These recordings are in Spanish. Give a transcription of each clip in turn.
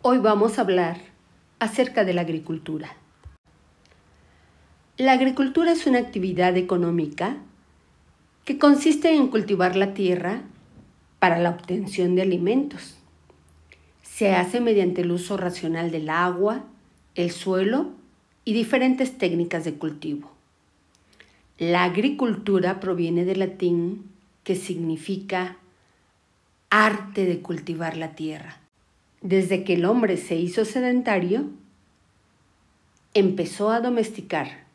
Hoy vamos a hablar acerca de la agricultura. La agricultura es una actividad económica que consiste en cultivar la tierra para la obtención de alimentos. Se hace mediante el uso racional del agua, el suelo y diferentes técnicas de cultivo. La agricultura proviene del latín que significa arte de cultivar la tierra. Desde que el hombre se hizo sedentario, empezó a domesticar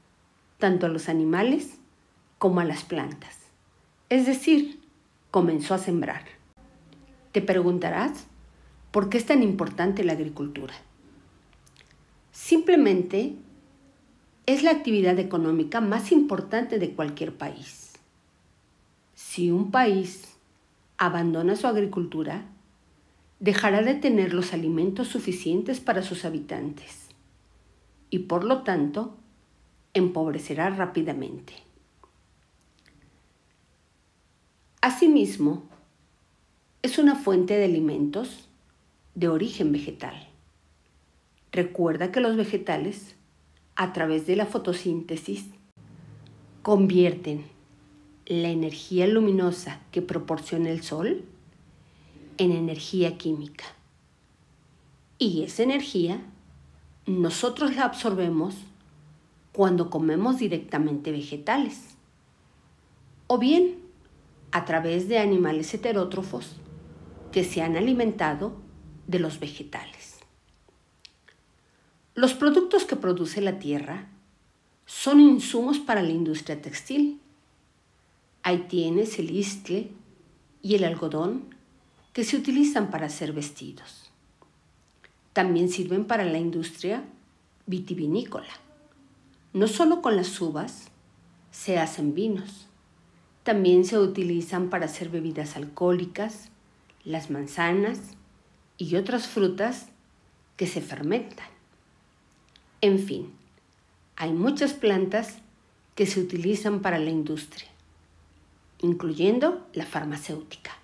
tanto a los animales como a las plantas. Es decir, comenzó a sembrar. Te preguntarás, ¿por qué es tan importante la agricultura? Simplemente es la actividad económica más importante de cualquier país. Si un país abandona su agricultura, dejará de tener los alimentos suficientes para sus habitantes y por lo tanto empobrecerá rápidamente. Asimismo, es una fuente de alimentos de origen vegetal. Recuerda que los vegetales, a través de la fotosíntesis, convierten la energía luminosa que proporciona el sol en energía química. Y esa energía nosotros la absorbemos cuando comemos directamente vegetales. O bien a través de animales heterótrofos que se han alimentado de los vegetales. Los productos que produce la tierra son insumos para la industria textil. Ahí tienes el istle y el algodón que se utilizan para hacer vestidos. También sirven para la industria vitivinícola. No solo con las uvas se hacen vinos, también se utilizan para hacer bebidas alcohólicas, las manzanas y otras frutas que se fermentan. En fin, hay muchas plantas que se utilizan para la industria, incluyendo la farmacéutica.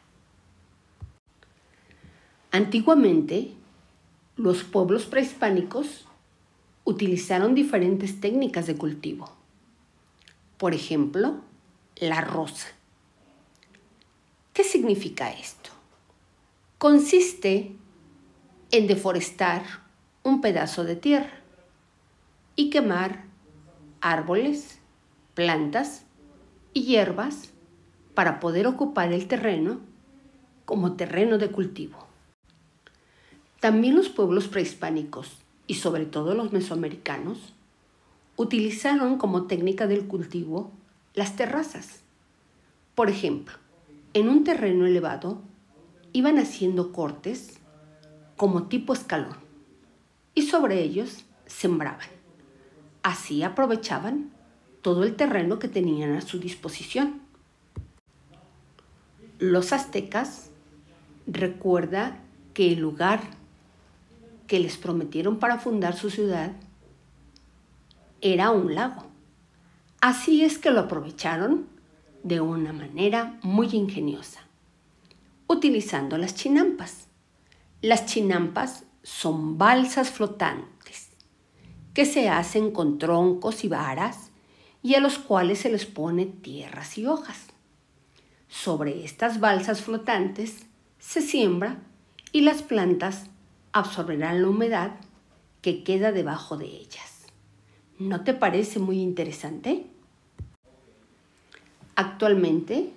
Antiguamente, los pueblos prehispánicos utilizaron diferentes técnicas de cultivo. Por ejemplo, la rosa. ¿Qué significa esto? Consiste en deforestar un pedazo de tierra y quemar árboles, plantas y hierbas para poder ocupar el terreno como terreno de cultivo. También los pueblos prehispánicos y sobre todo los mesoamericanos utilizaron como técnica del cultivo las terrazas. Por ejemplo, en un terreno elevado iban haciendo cortes como tipo escalón y sobre ellos sembraban. Así aprovechaban todo el terreno que tenían a su disposición. Los aztecas recuerda que el lugar que les prometieron para fundar su ciudad era un lago. Así es que lo aprovecharon de una manera muy ingeniosa, utilizando las chinampas. Las chinampas son balsas flotantes que se hacen con troncos y varas y a los cuales se les pone tierras y hojas. Sobre estas balsas flotantes se siembra y las plantas absorberán la humedad que queda debajo de ellas. ¿No te parece muy interesante? Actualmente,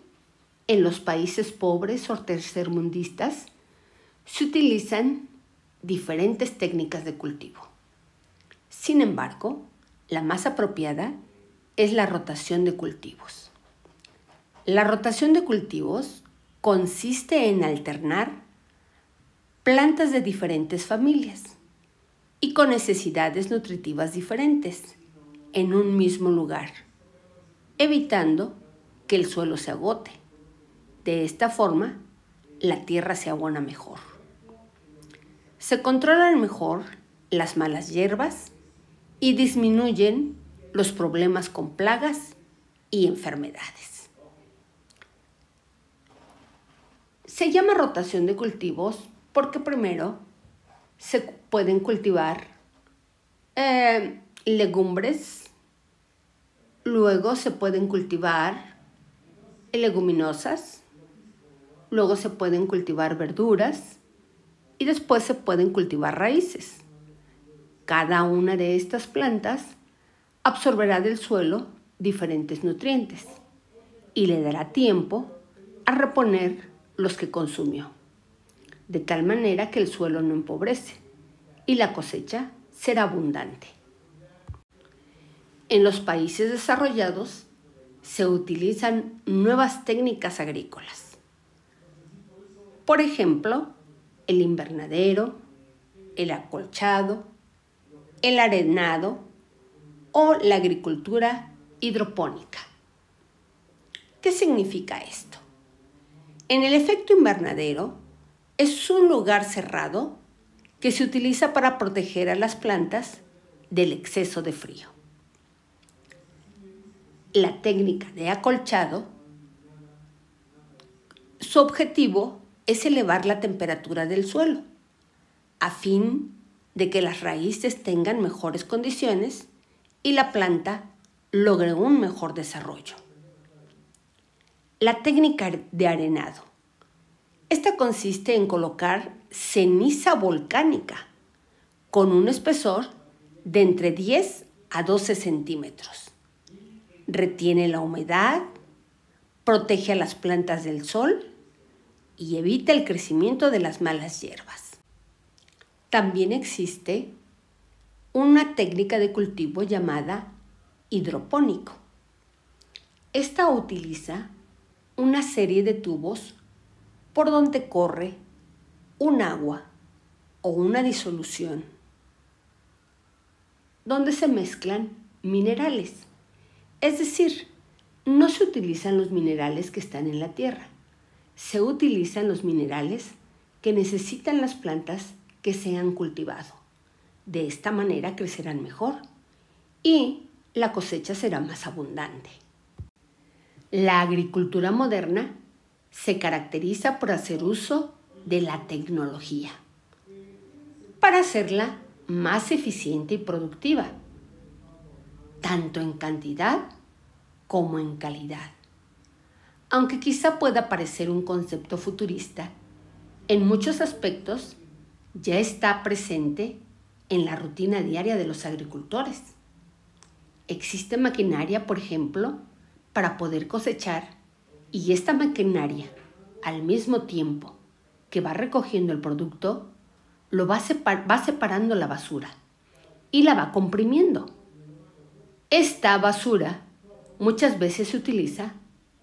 en los países pobres o tercermundistas, se utilizan diferentes técnicas de cultivo. Sin embargo, la más apropiada es la rotación de cultivos. La rotación de cultivos consiste en alternar plantas de diferentes familias y con necesidades nutritivas diferentes en un mismo lugar, evitando que el suelo se agote. De esta forma, la tierra se abona mejor. Se controlan mejor las malas hierbas y disminuyen los problemas con plagas y enfermedades. Se llama rotación de cultivos porque primero se pueden cultivar eh, legumbres, luego se pueden cultivar leguminosas, luego se pueden cultivar verduras y después se pueden cultivar raíces. Cada una de estas plantas absorberá del suelo diferentes nutrientes y le dará tiempo a reponer los que consumió, de tal manera que el suelo no empobrece y la cosecha será abundante. En los países desarrollados se utilizan nuevas técnicas agrícolas. Por ejemplo, el invernadero, el acolchado, el arenado o la agricultura hidropónica. ¿Qué significa esto? En el efecto invernadero es un lugar cerrado que se utiliza para proteger a las plantas del exceso de frío. La técnica de acolchado, su objetivo es elevar la temperatura del suelo a fin de que las raíces tengan mejores condiciones y la planta logre un mejor desarrollo. La técnica de arenado. Esta consiste en colocar ceniza volcánica con un espesor de entre 10 a 12 centímetros. Retiene la humedad, protege a las plantas del sol y evita el crecimiento de las malas hierbas. También existe una técnica de cultivo llamada hidropónico. Esta utiliza una serie de tubos por donde corre un agua o una disolución, donde se mezclan minerales. Es decir, no se utilizan los minerales que están en la tierra, se utilizan los minerales que necesitan las plantas que se han cultivado. De esta manera crecerán mejor y la cosecha será más abundante. La agricultura moderna se caracteriza por hacer uso de la tecnología para hacerla más eficiente y productiva, tanto en cantidad como en calidad. Aunque quizá pueda parecer un concepto futurista, en muchos aspectos ya está presente en la rutina diaria de los agricultores. Existe maquinaria, por ejemplo, para poder cosechar y esta maquinaria, al mismo tiempo que va recogiendo el producto, lo va, va separando la basura y la va comprimiendo. Esta basura muchas veces se utiliza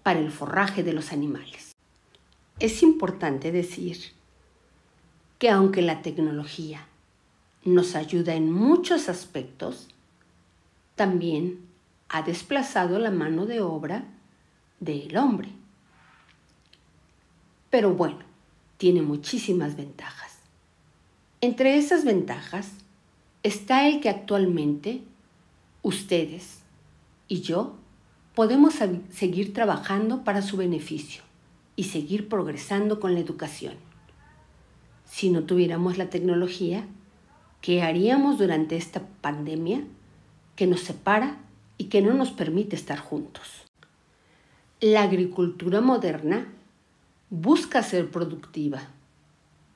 para el forraje de los animales. Es importante decir que aunque la tecnología nos ayuda en muchos aspectos, también ha desplazado la mano de obra del hombre. Pero bueno, tiene muchísimas ventajas. Entre esas ventajas está el que actualmente ustedes y yo podemos seguir trabajando para su beneficio y seguir progresando con la educación. Si no tuviéramos la tecnología, ¿qué haríamos durante esta pandemia que nos separa y que no nos permite estar juntos. La agricultura moderna busca ser productiva,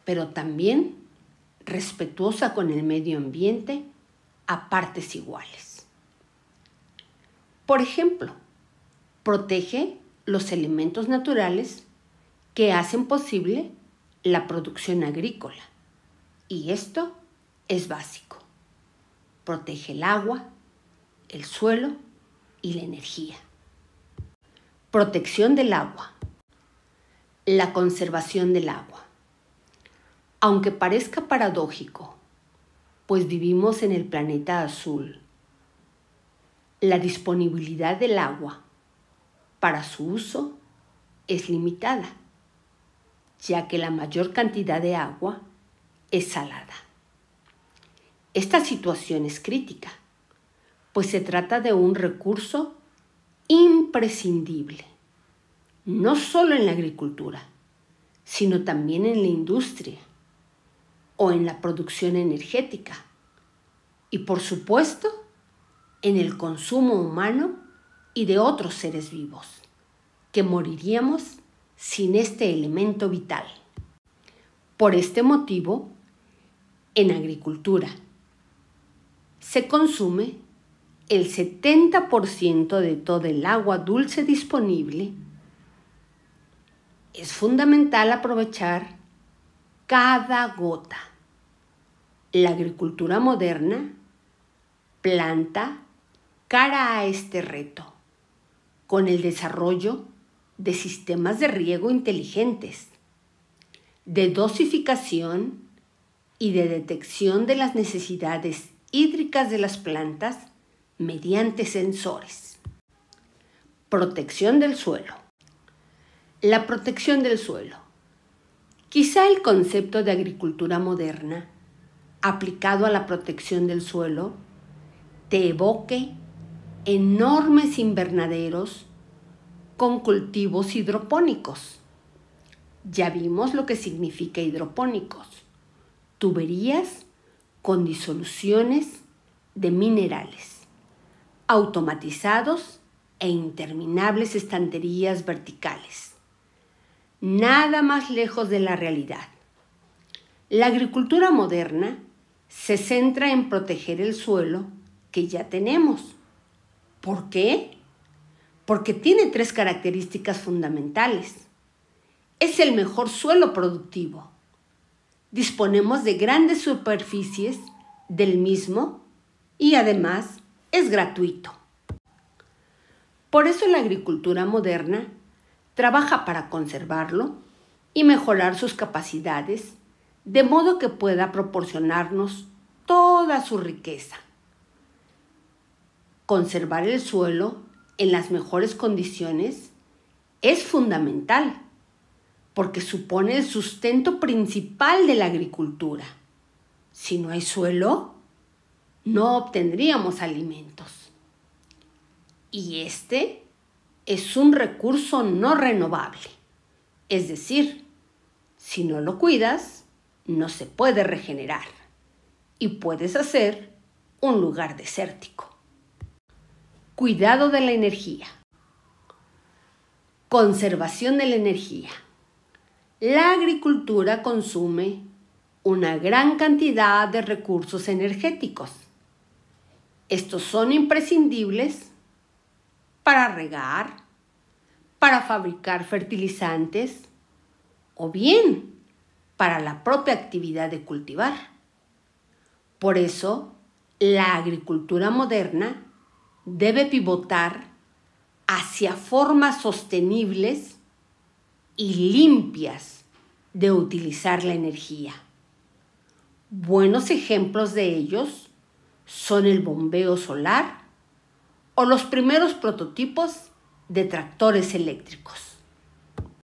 pero también respetuosa con el medio ambiente a partes iguales. Por ejemplo, protege los elementos naturales que hacen posible la producción agrícola. Y esto es básico. Protege el agua, el suelo y la energía. Protección del agua. La conservación del agua. Aunque parezca paradójico, pues vivimos en el planeta azul, la disponibilidad del agua para su uso es limitada, ya que la mayor cantidad de agua es salada. Esta situación es crítica pues se trata de un recurso imprescindible, no solo en la agricultura, sino también en la industria, o en la producción energética y por supuesto en el consumo humano y de otros seres vivos, que moriríamos sin este elemento vital. Por este motivo, en agricultura se consume el 70% de todo el agua dulce disponible, es fundamental aprovechar cada gota. La agricultura moderna planta cara a este reto con el desarrollo de sistemas de riego inteligentes, de dosificación y de detección de las necesidades hídricas de las plantas mediante sensores. Protección del suelo. La protección del suelo. Quizá el concepto de agricultura moderna aplicado a la protección del suelo te evoque enormes invernaderos con cultivos hidropónicos. Ya vimos lo que significa hidropónicos. Tuberías con disoluciones de minerales, automatizados e interminables estanterías verticales. Nada más lejos de la realidad. La agricultura moderna se centra en proteger el suelo que ya tenemos. ¿Por qué? Porque tiene tres características fundamentales. Es el mejor suelo productivo disponemos de grandes superficies del mismo y además es gratuito. Por eso la agricultura moderna trabaja para conservarlo y mejorar sus capacidades de modo que pueda proporcionarnos toda su riqueza. Conservar el suelo en las mejores condiciones es fundamental porque supone el sustento principal de la agricultura. Si no hay suelo, no obtendríamos alimentos. Y este es un recurso no renovable. Es decir, si no lo cuidas, no se puede regenerar y puedes hacer un lugar desértico. Cuidado de la energía. Conservación de la energía la agricultura consume una gran cantidad de recursos energéticos. Estos son imprescindibles para regar, para fabricar fertilizantes o bien para la propia actividad de cultivar. Por eso, la agricultura moderna debe pivotar hacia formas sostenibles y limpias de utilizar la energía. Buenos ejemplos de ellos son el bombeo solar o los primeros prototipos de tractores eléctricos.